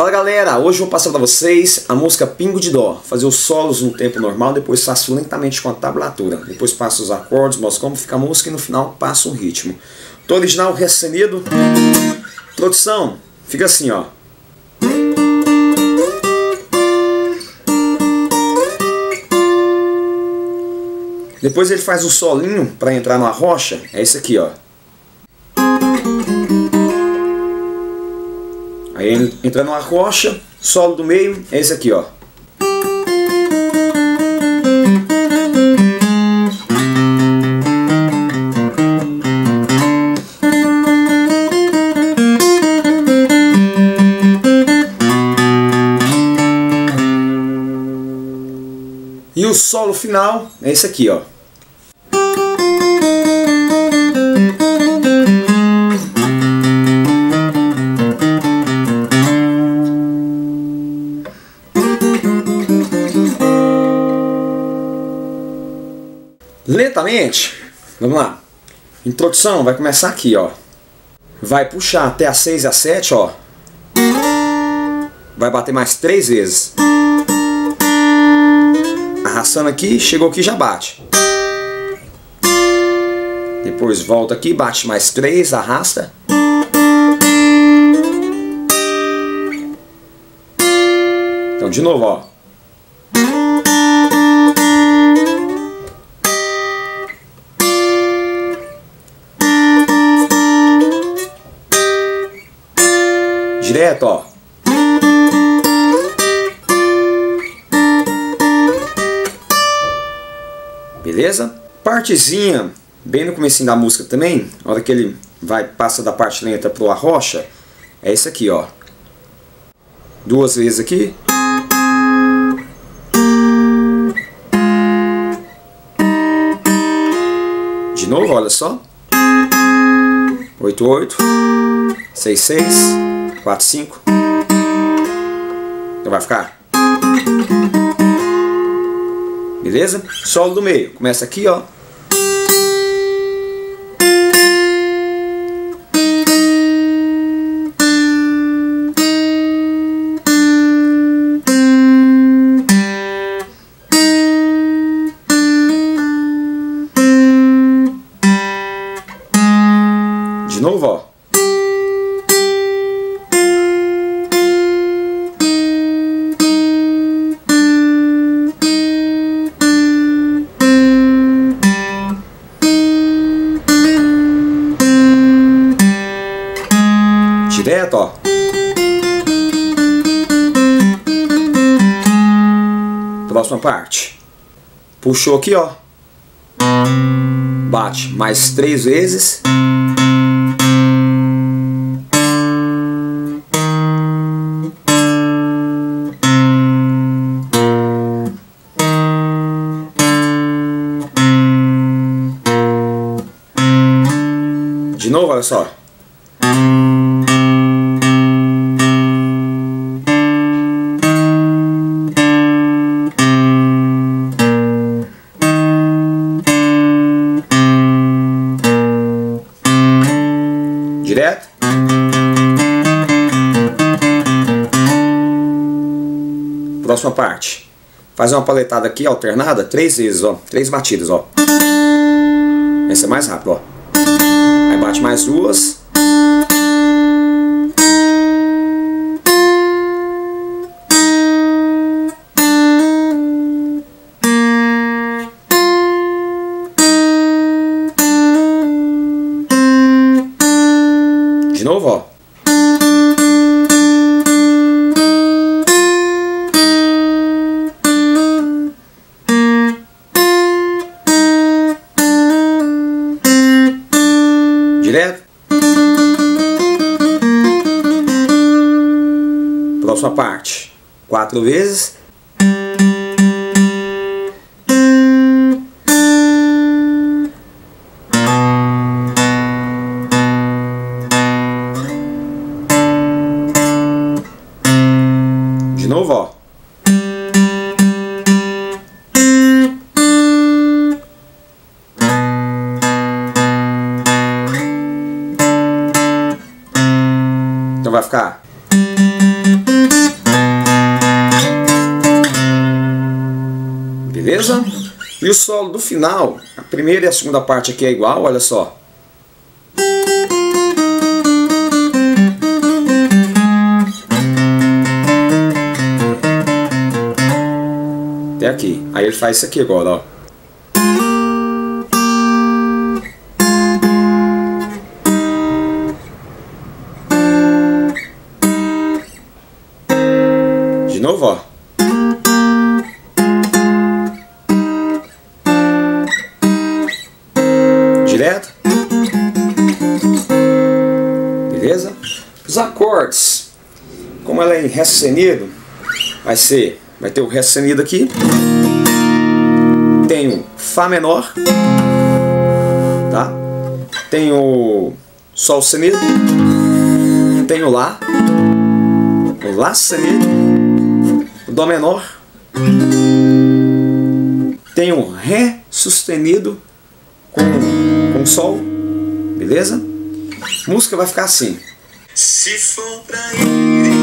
Fala galera, hoje eu vou passar para vocês a música Pingo de Dó, fazer os solos no tempo normal, depois faço lentamente com a tablatura, depois passo os acordes, mostro como fica a música e no final passo um ritmo. Tô original recenido, produção, fica assim ó. Depois ele faz o solinho para entrar na rocha, é esse aqui ó. Aí entra numa rocha, solo do meio, é esse aqui, ó. E o solo final é esse aqui, ó. Lentamente, vamos lá. Introdução vai começar aqui, ó. Vai puxar até a 6 e a 7, ó. Vai bater mais três vezes. Arrastando aqui, chegou aqui já bate. Depois volta aqui, bate mais três, arrasta. Então de novo, ó. Direto, ó. Beleza? Partezinha, bem no começo da música também, a hora que ele vai passa da parte lenta pro arrocha, é isso aqui, ó. Duas vezes aqui. De novo, olha só. 8, 8, 6, 6. 4, 5. Então vai ficar. Beleza? Solo do meio. Começa aqui, ó. Próxima parte. Puxou aqui, ó. Bate mais três vezes. De novo, olha só. Próxima parte. Fazer uma paletada aqui alternada três vezes, ó. Três batidas, ó. Essa é mais rápido, ó. Aí bate mais duas. De novo, ó. Próxima parte. Quatro vezes. novo, ó. Então vai ficar. Beleza? E o solo do final, a primeira e a segunda parte aqui é igual, olha só. Até aqui. Aí ele faz isso aqui agora, ó. Em Ré sustenido, vai ser, vai ter o Ré sustenido aqui, tem o Fá menor, tá? Tem o Sol sustenido, tem o Lá, o Lá sustenido, o Dó menor, tem o Ré sustenido com, com Sol, beleza? Música vai ficar assim. Se for pra ir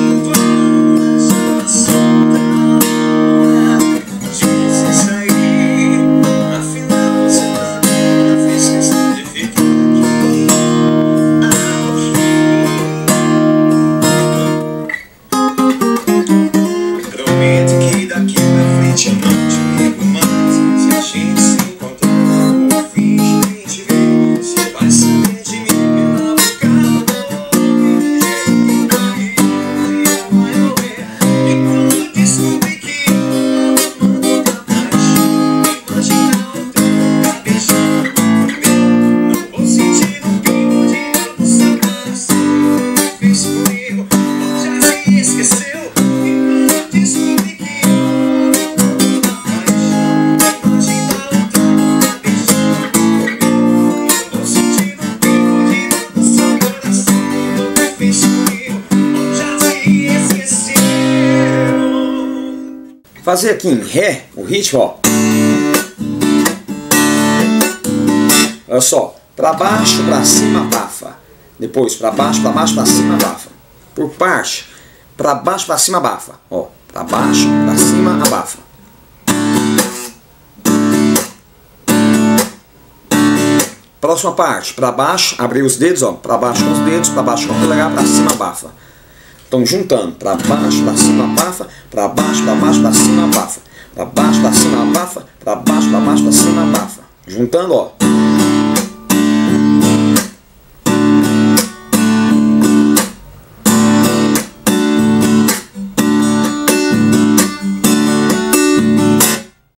Fazer aqui em Ré, o ritmo, ó. Olha só, pra baixo, pra cima, abafa. Depois, pra baixo, pra baixo, pra cima, abafa. Por parte, pra baixo, pra cima, abafa. Ó, pra baixo, pra cima, abafa. Próxima parte, pra baixo, abrir os dedos, ó, pra baixo com os dedos, pra baixo com o polegar, pra cima, abafa. Estão juntando, pra baixo, pra cima, abafa, pra baixo, pra baixo, pra cima, abafa. Pra baixo, pra cima, abafa, pra baixo, pra baixo, pra cima, abafa. Juntando, ó.